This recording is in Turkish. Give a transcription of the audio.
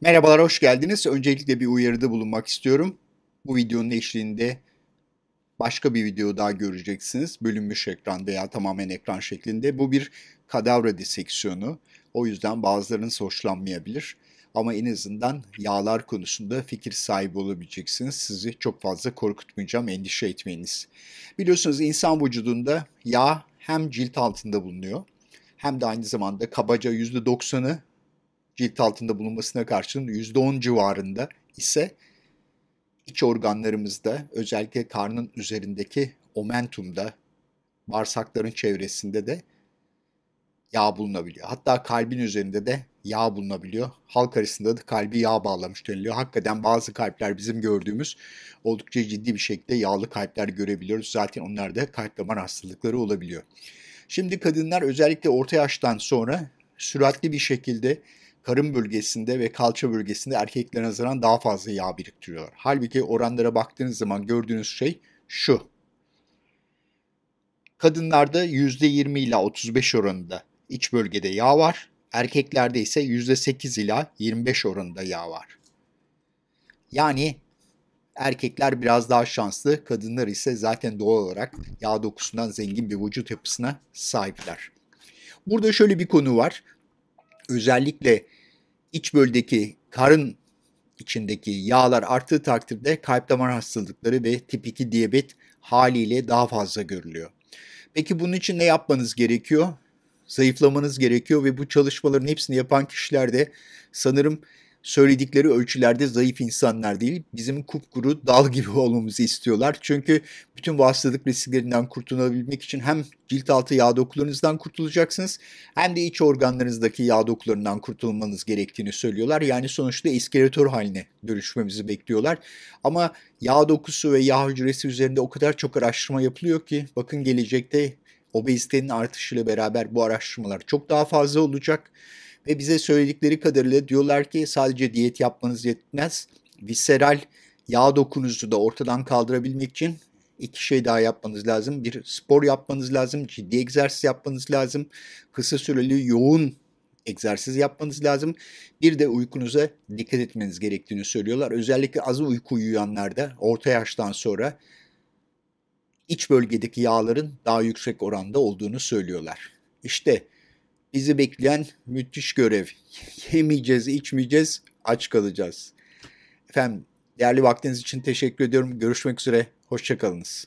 Merhabalar, hoş geldiniz. Öncelikle bir uyarıda bulunmak istiyorum. Bu videonun eşliğinde başka bir video daha göreceksiniz. Bölünmüş ekran veya tamamen ekran şeklinde. Bu bir kadavra diseksiyonu. O yüzden bazılarınız hoşlanmayabilir. Ama en azından yağlar konusunda fikir sahibi olabileceksiniz. Sizi çok fazla korkutmayacağım, endişe etmeyiniz. Biliyorsunuz insan vücudunda yağ hem cilt altında bulunuyor hem de aynı zamanda kabaca %90'ı cilt altında bulunmasına karşın %10 civarında ise iç organlarımızda özellikle karnın üzerindeki omentumda bağırsakların çevresinde de yağ bulunabiliyor. Hatta kalbin üzerinde de yağ bulunabiliyor. Halk arasında da kalbi yağ bağlamış deniliyor. Hakikaten bazı kalpler bizim gördüğümüz oldukça ciddi bir şekilde yağlı kalpler görebiliyoruz. Zaten onlarda kalp damar hastalıkları olabiliyor. Şimdi kadınlar özellikle orta yaştan sonra süratli bir şekilde karın bölgesinde ve kalça bölgesinde erkeklere nazaran daha fazla yağ biriktiriyorlar. Halbuki oranlara baktığınız zaman gördüğünüz şey şu. Kadınlarda %20 ila 35 oranında iç bölgede yağ var. Erkeklerde ise %8 ila 25 oranında yağ var. Yani erkekler biraz daha şanslı, kadınlar ise zaten doğal olarak yağ dokusundan zengin bir vücut yapısına sahipler. Burada şöyle bir konu var. Özellikle iç böldeki karın içindeki yağlar arttığı takdirde kalp damar hastalıkları ve tip 2 diyabet haliyle daha fazla görülüyor. Peki bunun için ne yapmanız gerekiyor? Zayıflamanız gerekiyor ve bu çalışmaların hepsini yapan kişiler de sanırım söyledikleri ölçülerde zayıf insanlar değil, bizim kupkuru dal gibi olmamızı istiyorlar. Çünkü bütün bu hastalık risklerinden kurtulabilmek için hem cilt altı yağ dokularınızdan kurtulacaksınız hem de iç organlarınızdaki yağ dokularından kurtulmanız gerektiğini söylüyorlar. Yani sonuçta iskeletor haline dönüşmemizi bekliyorlar. Ama yağ dokusu ve yağ hücresi üzerinde o kadar çok araştırma yapılıyor ki bakın gelecekte obezitenin artışıyla beraber bu araştırmalar çok daha fazla olacak. Ve bize söyledikleri kadarıyla diyorlar ki sadece diyet yapmanız yetmez. Visceral yağ dokunuzu da ortadan kaldırabilmek için iki şey daha yapmanız lazım. Bir spor yapmanız lazım, ciddi egzersiz yapmanız lazım. Kısa süreli yoğun egzersiz yapmanız lazım. Bir de uykunuza dikkat etmeniz gerektiğini söylüyorlar. Özellikle az uyku uyuyanlarda orta yaştan sonra iç bölgedeki yağların daha yüksek oranda olduğunu söylüyorlar. İşte bizi bekleyen müthiş görev. Yemeyeceğiz, içmeyeceğiz, aç kalacağız. Efendim değerli vaktiniz için teşekkür ediyorum. Görüşmek üzere, hoşçakalınız.